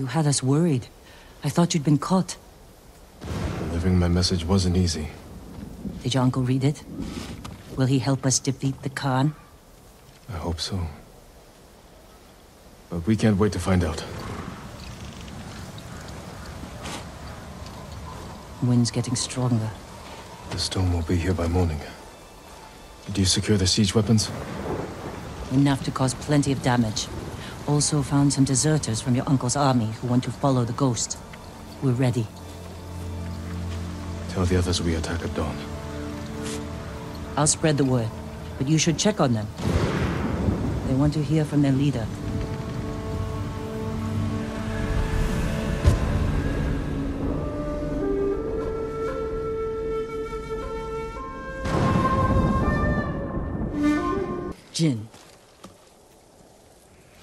You had us worried. I thought you'd been caught. Delivering my message wasn't easy. Did your uncle read it? Will he help us defeat the Khan? I hope so. But we can't wait to find out. Wind's getting stronger. The storm will be here by morning. Did you secure the siege weapons? Enough to cause plenty of damage. Also found some deserters from your uncle's army who want to follow the ghost. We're ready. Tell the others we attack at dawn. I'll spread the word, but you should check on them. They want to hear from their leader. Jin,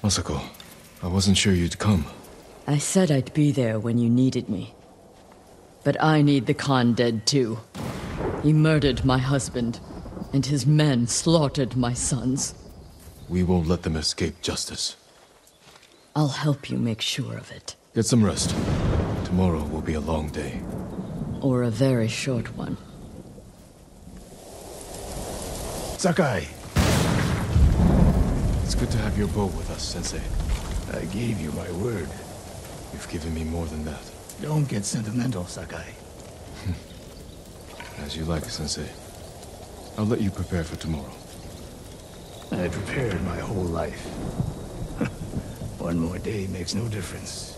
Masako, I wasn't sure you'd come. I said I'd be there when you needed me. But I need the Khan dead too. He murdered my husband, and his men slaughtered my sons. We won't let them escape justice. I'll help you make sure of it. Get some rest. Tomorrow will be a long day. Or a very short one. Sakai, It's good to have your bow with us, Sensei. I gave you my word. You've given me more than that. Don't get sentimental, Sakai. As you like, Sensei. I'll let you prepare for tomorrow. I prepared my whole life. One more day makes no difference.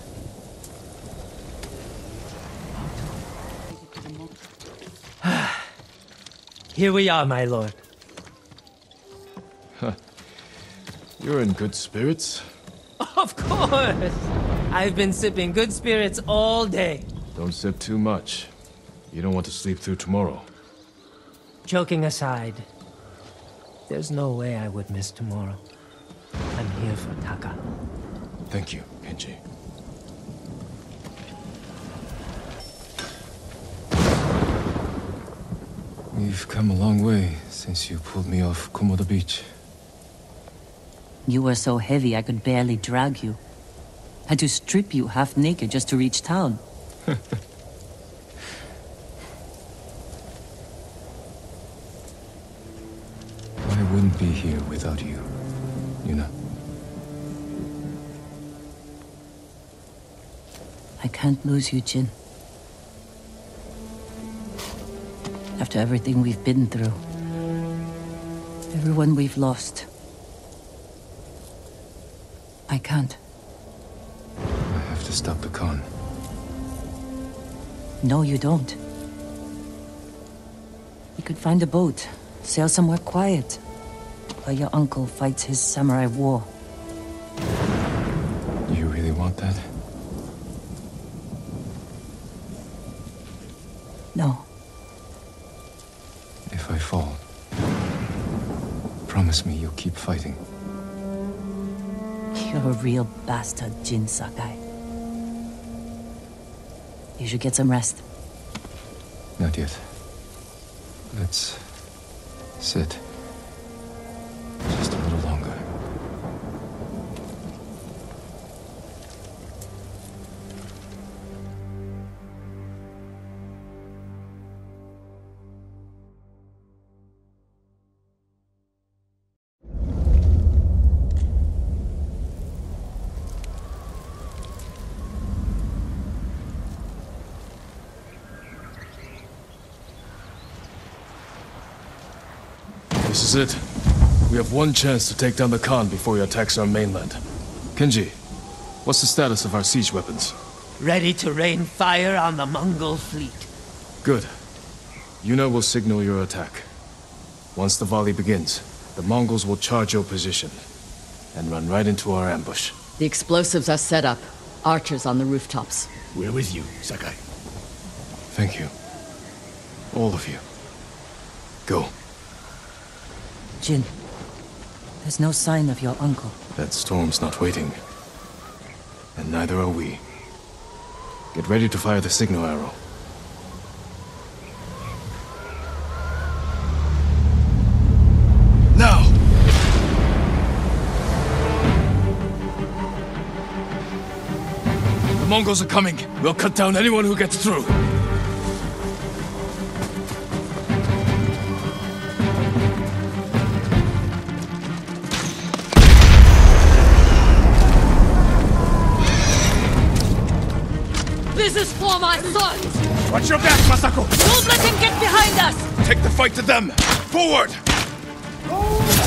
Here we are, my lord. You're in good spirits. Of course! I've been sipping good spirits all day. Don't sip too much. You don't want to sleep through tomorrow. Joking aside, there's no way I would miss tomorrow. I'm here for Taka. Thank you, Kenji. We've come a long way since you pulled me off Komoda Beach. You were so heavy I could barely drag you. Had to strip you half naked just to reach town. I wouldn't be here without you, you know. I can't lose you, Jin. After everything we've been through. Everyone we've lost. I can't. I have to stop the Khan. No, you don't. We could find a boat, sail somewhere quiet, while your uncle fights his samurai war. Do you really want that? No, If I fall, promise me you'll keep fighting. You're a real bastard, Jin Sakai. You should get some rest. Not yet. Let's sit. This is it. We have one chance to take down the Khan before he attacks our mainland. Kenji, what's the status of our siege weapons? Ready to rain fire on the Mongol fleet. Good. Yuna will signal your attack. Once the volley begins, the Mongols will charge your position and run right into our ambush. The explosives are set up. Archers on the rooftops. We're with you, Sakai. Thank you. All of you. Go. Jin, there's no sign of your uncle. That storm's not waiting. And neither are we. Get ready to fire the signal arrow. Now! The Mongols are coming. We'll cut down anyone who gets through. Watch your back, Masako! Don't let him get behind us! Take the fight to them! Forward! More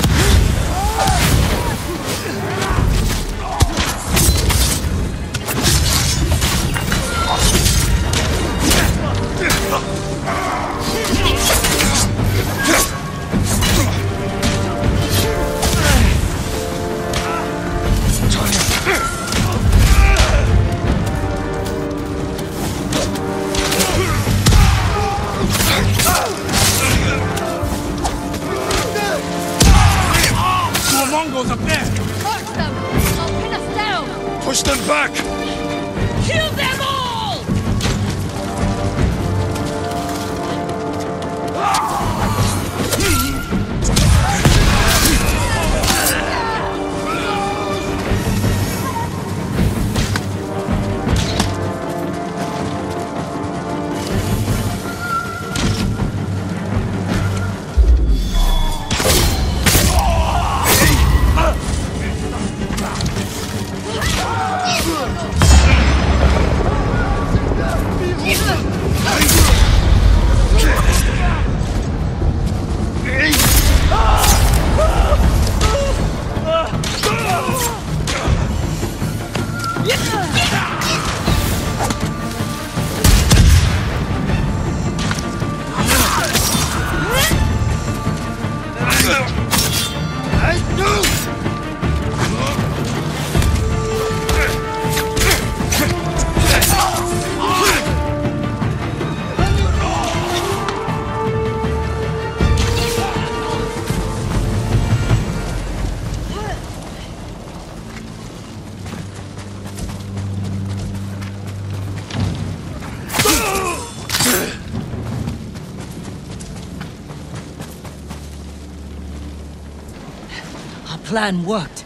plan worked.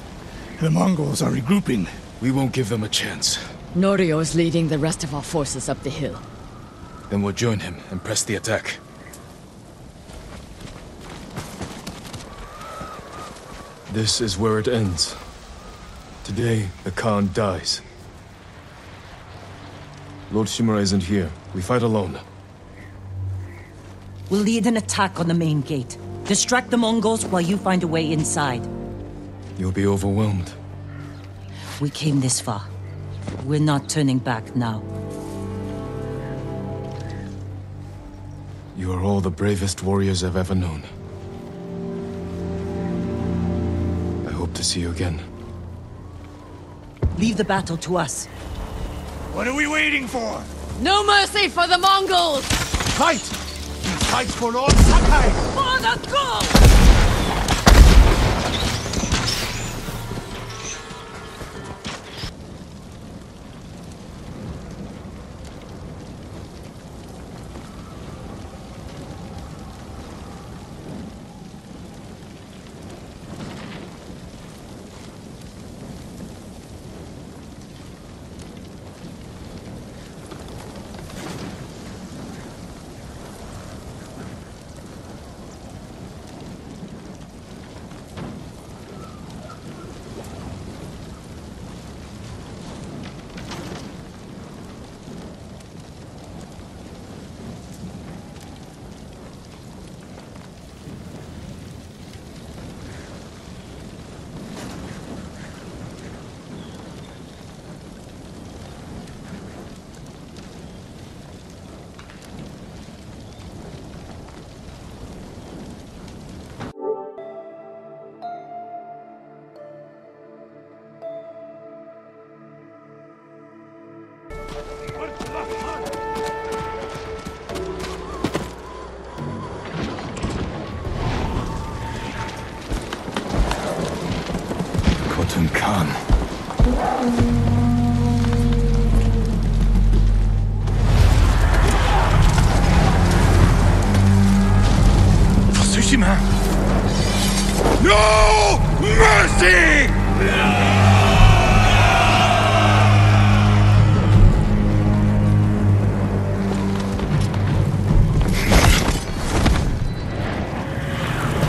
The Mongols are regrouping. We won't give them a chance. Norio is leading the rest of our forces up the hill. Then we'll join him and press the attack. This is where it ends. Today, the Khan dies. Lord Shimura isn't here. We fight alone. We'll lead an attack on the main gate. Distract the Mongols while you find a way inside. You'll be overwhelmed. We came this far. We're not turning back now. You are all the bravest warriors I've ever known. I hope to see you again. Leave the battle to us. What are we waiting for? No mercy for the Mongols! Fight! Fight for Lord Sakai! For the goal!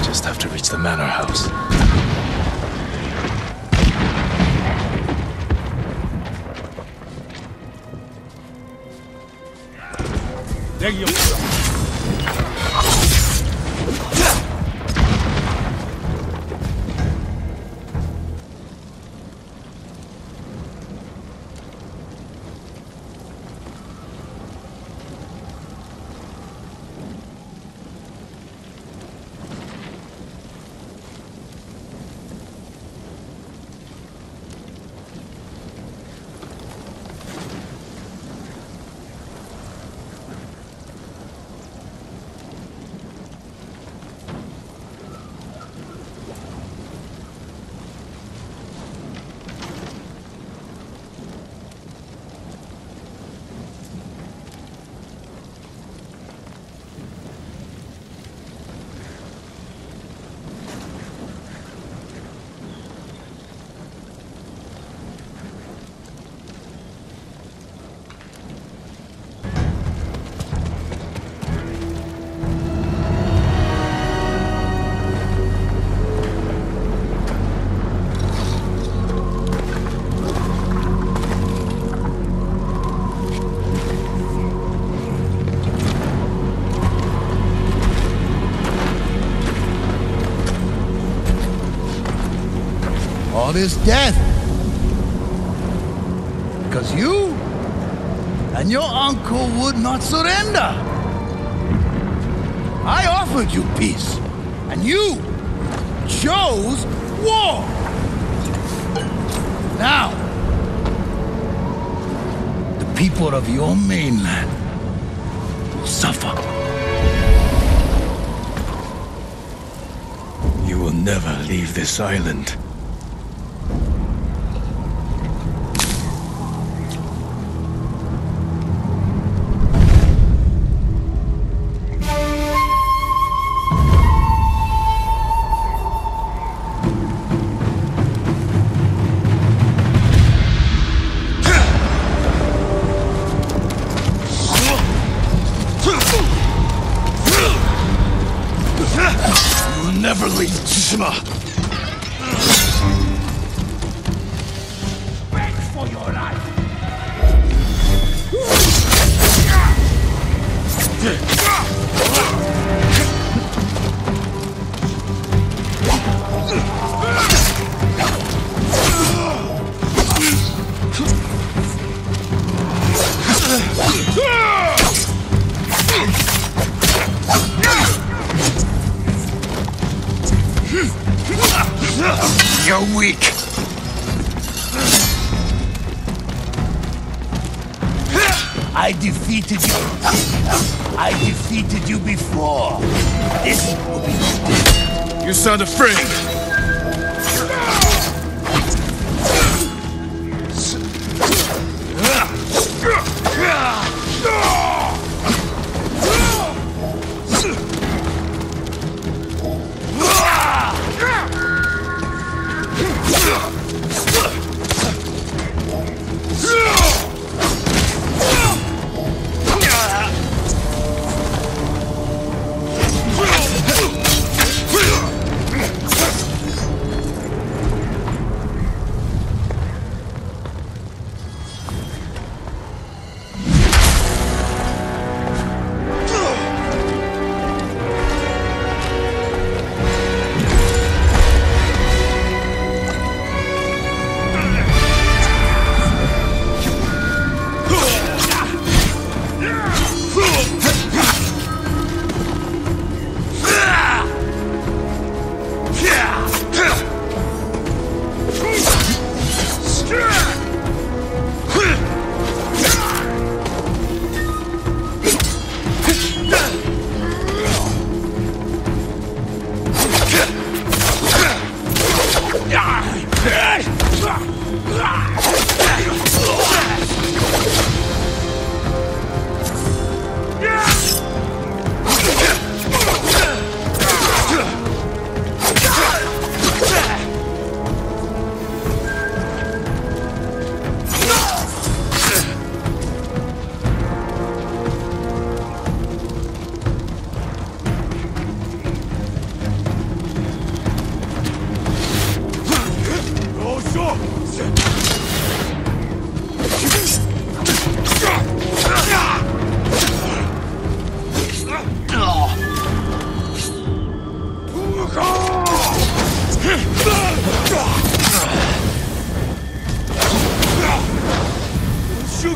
Just have to reach the manor house. all this death. Because you and your uncle would not surrender. I offered you peace, and you chose war. Now, the people of your mainland will suffer. You will never leave this island. You're sound afraid.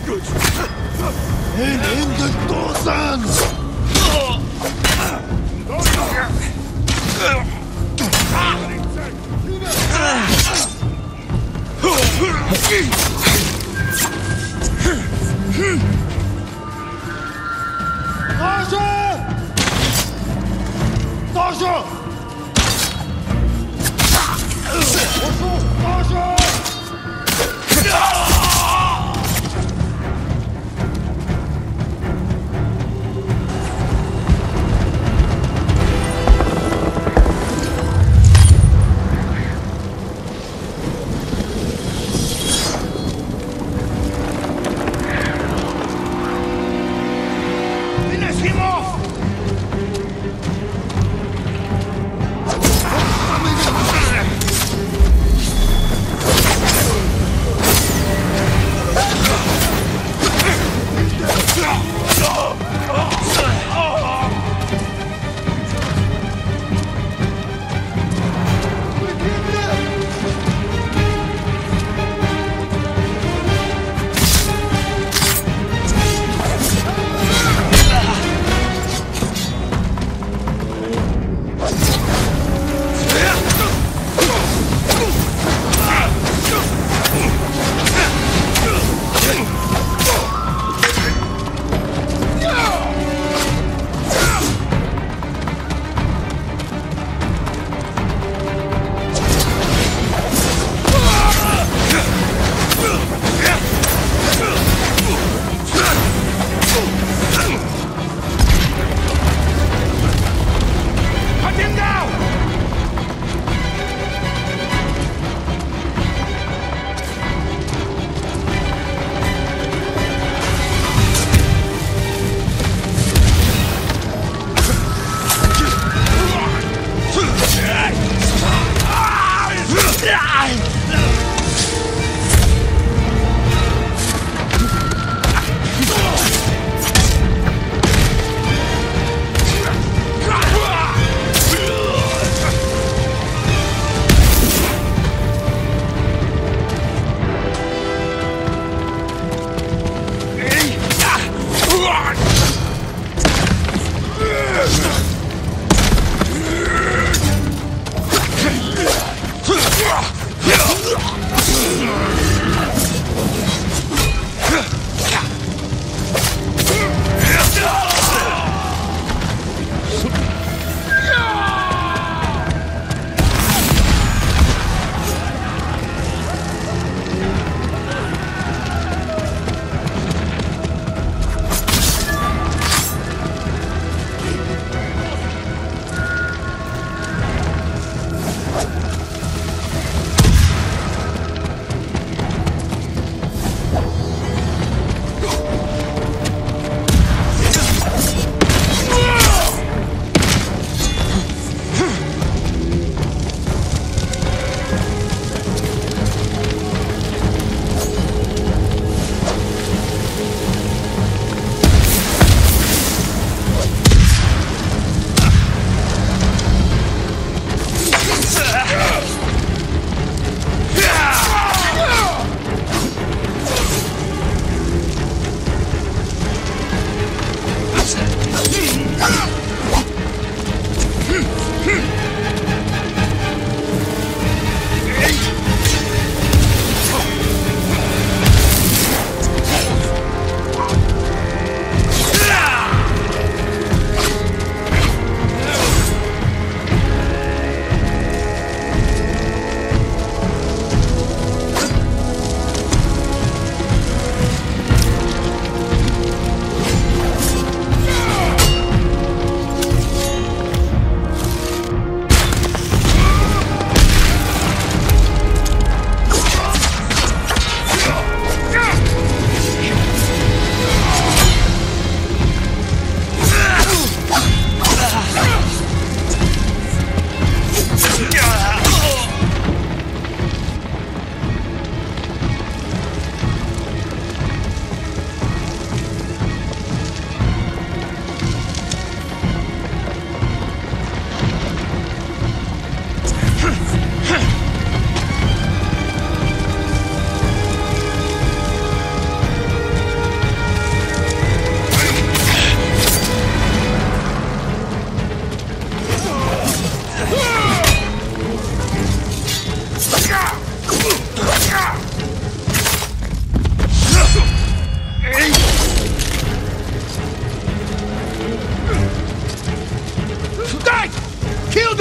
Different. You sound afraid! Finish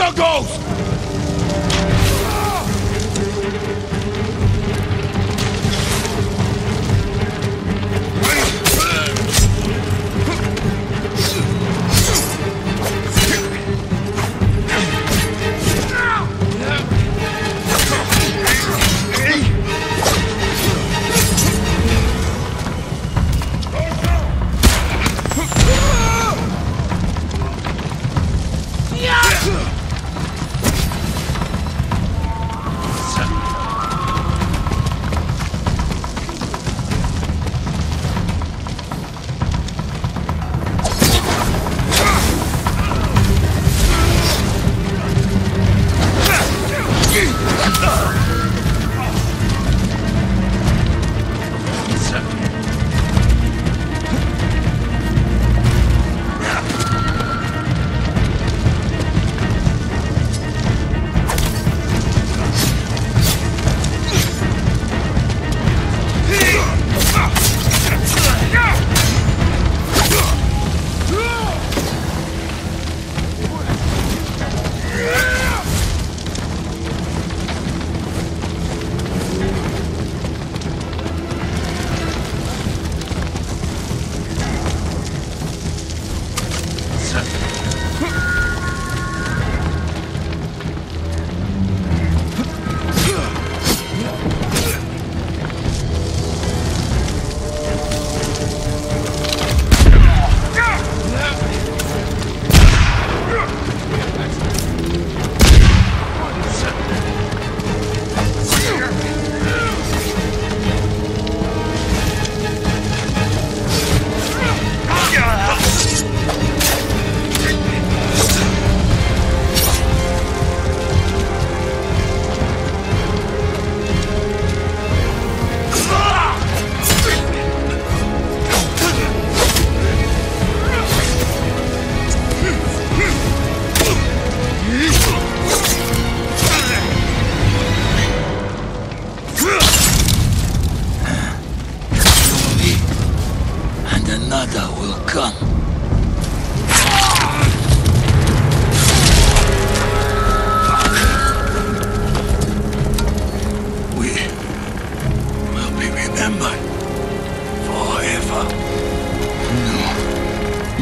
ghost.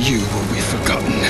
You will be forgotten.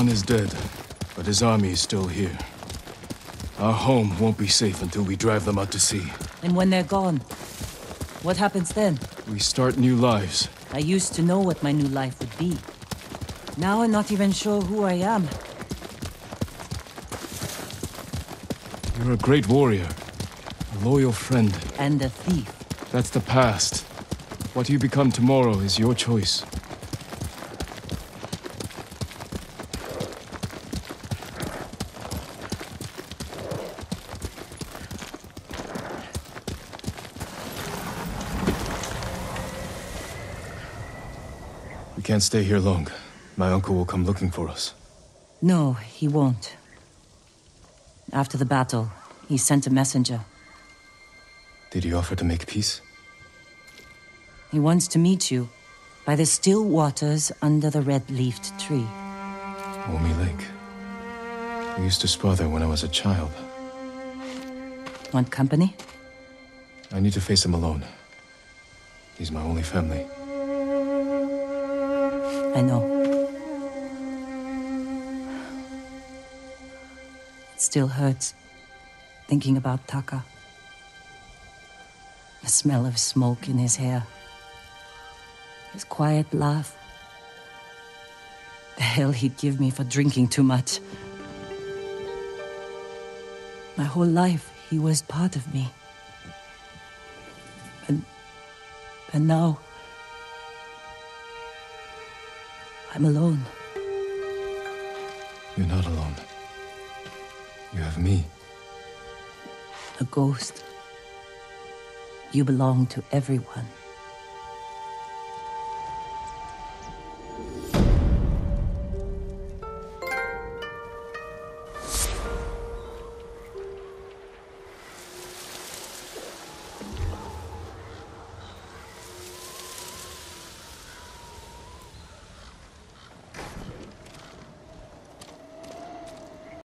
Khan is dead, but his army is still here. Our home won't be safe until we drive them out to sea. And when they're gone, What happens then? We start new lives. I used to know what my new life would be. Now I'm not even sure who I am. You're a great warrior. A loyal friend. And a thief. That's the past. What you become tomorrow is your choice. We can't stay here long. My uncle will come looking for us. No, he won't. After the battle, he sent a messenger. Did he offer to make peace? He wants to meet you by the still waters under the red-leafed tree. Omi Lake. We used to spar there when I was a child. Want company? I need to face him alone. He's my only family. I know. It still hurts thinking about Taka. The smell of smoke in his hair. His quiet laugh. The hell he'd give me for drinking too much. My whole life, he was part of me. And. and now. I'm alone. You're not alone. You have me. A ghost. You belong to everyone.